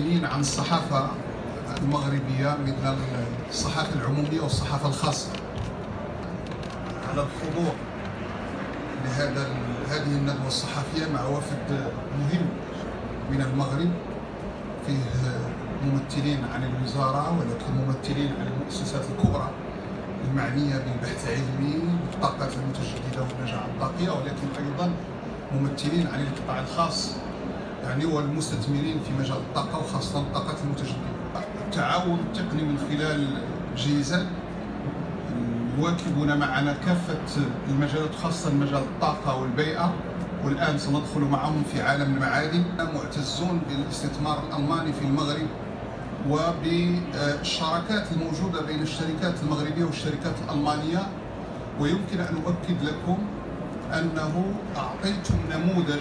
عن الصحافة المغربية مثل الصحافة العمومية والصحافة الخاصة. على الحضور لهذا هذه الندوة الصحفية مع وفد مهم من المغرب. فيه ممثلين عن الوزارة ولكن ممثلين عن المؤسسات الكبرى المعنية بالبحث العلمي بالطاقات المتجددة والنجاعة الطاقية ولكن أيضا ممثلين عن القطاع الخاص. يعني والمستثمرين في مجال الطاقة وخاصة الطاقات المتجددة. التعاون التقني من خلال جيزة يواكبون معنا كافة المجالات خاصة مجال الطاقة والبيئة. والآن سندخل معهم في عالم المعادن. معتزون بالاستثمار الألماني في المغرب وبالشراكات الموجودة بين الشركات المغربية والشركات الألمانية. ويمكن أن أؤكد لكم أنه أعطيتم نموذج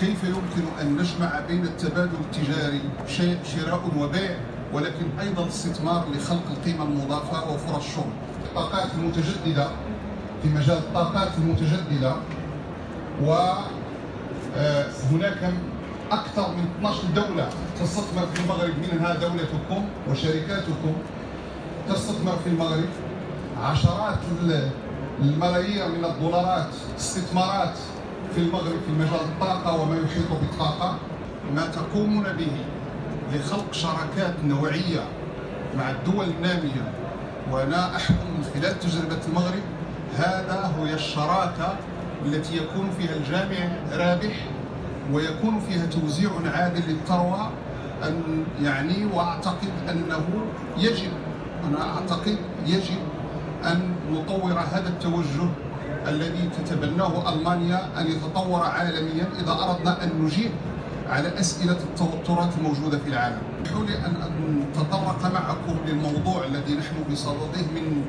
كيف يمكن أن نجمع بين التبادل التجاري شراء وبيع ولكن أيضا استثمار لخلق القيمة المضافة وفرص شغل الطاقات المتجددة في مجال الطاقات المتجددة وهناك آه، أكثر من 12 دولة تستثمر في المغرب. منها دولتكم وشركاتكم تستثمر في المغرب؟ عشرات الملايير من الدولارات استثمارات في المغرب في مجال الطاقة وما يحيط بالطاقة ما تقومون به لخلق شراكات نوعية مع الدول النامية وأنا أحكم من خلال تجربة المغرب هذا هو الشراكة التي يكون فيها الجامع رابح ويكون فيها توزيع عادل للثروة أن يعني وأعتقد أنه يجب أنا أعتقد يجب أن نطور هذا التوجه الذي تتبناه ألمانيا أن يتطور عالميا إذا أردنا أن نجيب على أسئلة التوترات الموجودة في العالم. اسمحوا لي أن نتطرق معكم للموضوع الذي نحن بصدده من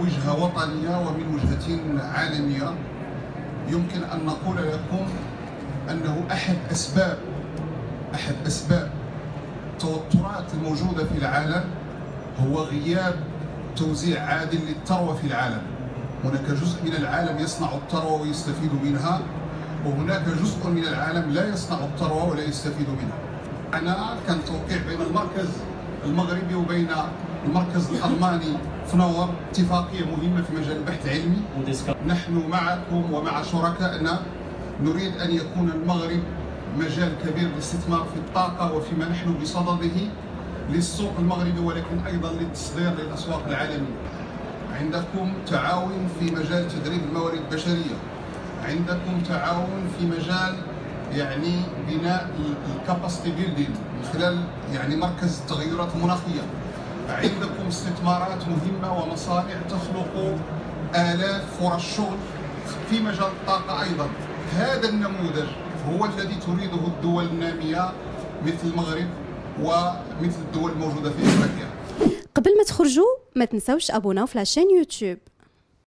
وجهة وطنية ومن وجهة عالمية. يمكن أن نقول لكم أنه أحد أسباب أحد أسباب التوترات الموجودة في العالم هو غياب توزيع عادل للثروة في العالم. هناك جزء من العالم يصنع الثروة ويستفيد منها وهناك جزء من العالم لا يصنع الثروة ولا يستفيد منها أنا كان توقيع بين المركز المغربي وبين المركز الألماني في نور اتفاقية مهمة في مجال البحث العلمي. نحن معكم ومع شركائنا نريد أن يكون المغرب مجال كبير للاستثمار في الطاقة وفيما نحن بصدده للسوق المغربي ولكن أيضا للتصدير للأسواق العالمية. عندكم تعاون في مجال تدريب الموارد البشرية. عندكم تعاون في مجال يعني بناء ال capacity building من خلال يعني مركز التغيرات المناخية. عندكم استثمارات مهمة ومصانع تخلق آلاف فرص شغل في مجال الطاقة أيضا. هذا النموذج هو الذي تريده الدول النامية مثل المغرب ومثل الدول الموجودة في أفريقيا. قبل ما تخرجوا ما تنسوش تابوناو في la chaîne YouTube